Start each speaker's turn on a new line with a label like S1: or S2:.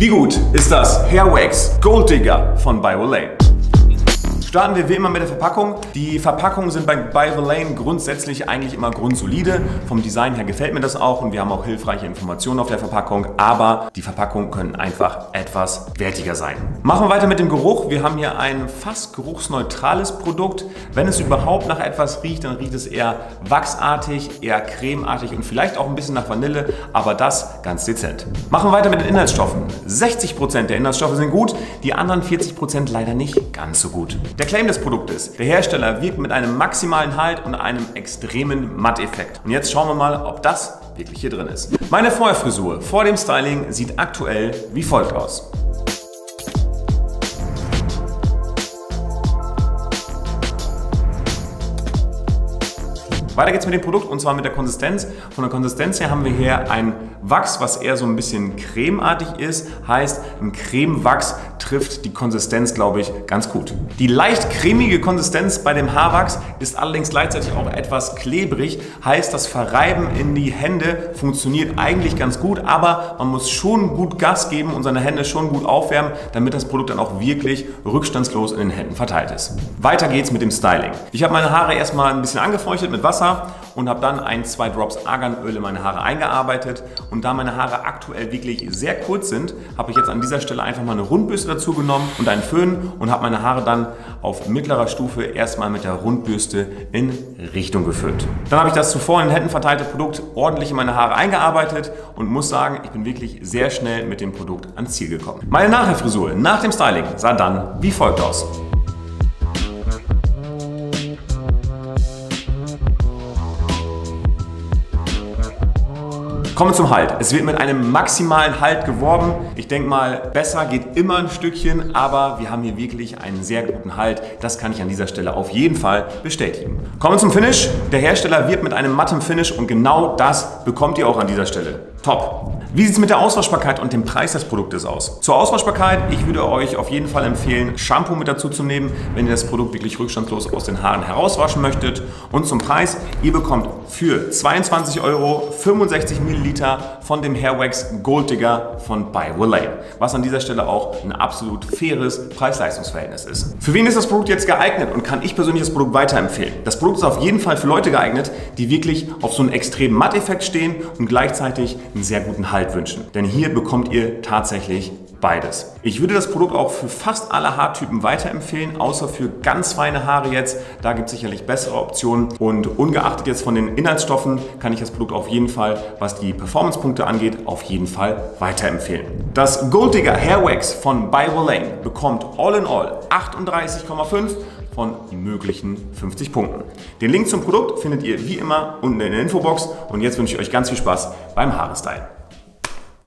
S1: Wie gut ist das Hair Wax Gold Digger von BioLane? Starten wir wie immer mit der Verpackung. Die Verpackungen sind bei BioLane grundsätzlich eigentlich immer grundsolide. Vom Design her gefällt mir das auch und wir haben auch hilfreiche Informationen auf der Verpackung, aber die Verpackungen können einfach etwas wertiger sein. Machen wir weiter mit dem Geruch. Wir haben hier ein fast geruchsneutrales Produkt. Wenn es überhaupt nach etwas riecht, dann riecht es eher wachsartig, eher cremeartig und vielleicht auch ein bisschen nach Vanille, aber das ganz dezent. Machen wir weiter mit den Inhaltsstoffen. 60% der Inhaltsstoffe sind gut, die anderen 40% leider nicht ganz so gut. Der Claim des Produktes. Der Hersteller wirkt mit einem maximalen Halt und einem extremen Matteffekt. Und jetzt schauen wir mal, ob das wirklich hier drin ist. Meine Vorherfrisur vor dem Styling sieht aktuell wie folgt aus. Weiter geht's mit dem Produkt und zwar mit der Konsistenz. Von der Konsistenz her haben wir hier ein Wachs, was eher so ein bisschen cremeartig ist. Heißt, ein Cremewachs trifft die Konsistenz, glaube ich, ganz gut. Die leicht cremige Konsistenz bei dem Haarwachs ist allerdings gleichzeitig auch etwas klebrig. Heißt, das Verreiben in die Hände funktioniert eigentlich ganz gut, aber man muss schon gut Gas geben und seine Hände schon gut aufwärmen, damit das Produkt dann auch wirklich rückstandslos in den Händen verteilt ist. Weiter geht's mit dem Styling. Ich habe meine Haare erstmal ein bisschen angefeuchtet mit Wasser und habe dann ein, zwei Drops Arganöl in meine Haare eingearbeitet. Und da meine Haare aktuell wirklich sehr kurz sind, habe ich jetzt an dieser Stelle einfach mal eine Rundbürste dazu genommen und einen Föhn und habe meine Haare dann auf mittlerer Stufe erstmal mit der Rundbürste in Richtung geföhnt. Dann habe ich das zuvor in den Händen verteilte Produkt ordentlich in meine Haare eingearbeitet und muss sagen, ich bin wirklich sehr schnell mit dem Produkt ans Ziel gekommen. Meine Nachherfrisur nach dem Styling sah dann wie folgt aus. Kommen wir zum Halt. Es wird mit einem maximalen Halt geworben. Ich denke mal, besser geht immer ein Stückchen, aber wir haben hier wirklich einen sehr guten Halt. Das kann ich an dieser Stelle auf jeden Fall bestätigen. Kommen wir zum Finish. Der Hersteller wird mit einem mattem Finish und genau das bekommt ihr auch an dieser Stelle. Top. Wie sieht es mit der Auswaschbarkeit und dem Preis des Produktes aus? Zur Auswaschbarkeit, ich würde euch auf jeden Fall empfehlen, Shampoo mit dazu zu nehmen, wenn ihr das Produkt wirklich rückstandslos aus den Haaren herauswaschen möchtet. Und zum Preis, ihr bekommt für 22 Euro 65 Milliliter von dem Hairwax Gold Digger von By Willane, was an dieser Stelle auch ein absolut faires Preis-Leistungs-Verhältnis ist. Für wen ist das Produkt jetzt geeignet und kann ich persönlich das Produkt weiterempfehlen? Das Produkt ist auf jeden Fall für Leute geeignet, die wirklich auf so einen extremen Matteffekt stehen und gleichzeitig einen sehr guten Halt wünschen. Denn hier bekommt ihr tatsächlich beides. Ich würde das Produkt auch für fast alle Haartypen weiterempfehlen, außer für ganz feine Haare jetzt. Da gibt es sicherlich bessere Optionen. Und ungeachtet jetzt von den Inhaltsstoffen kann ich das Produkt auf jeden Fall, was die Performance-Punkte angeht, auf jeden Fall weiterempfehlen. Das Gold Digger Hair Wax von By Lane bekommt all in all 38,5 von möglichen 50 Punkten. Den Link zum Produkt findet ihr wie immer unten in der Infobox und jetzt wünsche ich euch ganz viel Spaß beim Haarestyle.